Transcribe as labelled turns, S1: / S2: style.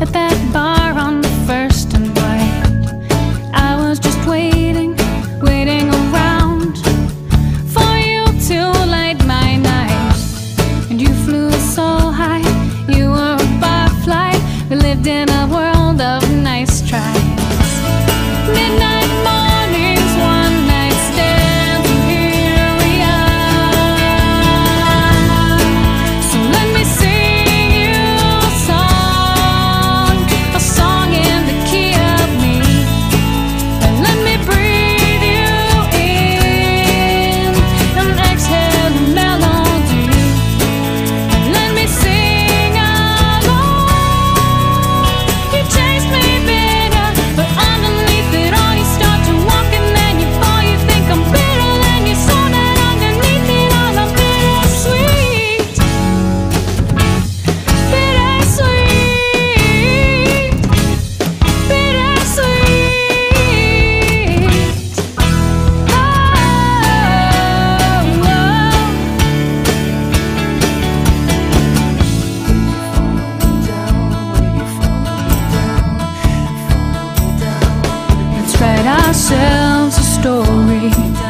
S1: at that bar on the first and white. I was just waiting, waiting around for you to light my night. And you flew so high, you were a barfly. We lived in a world. Ourselves a story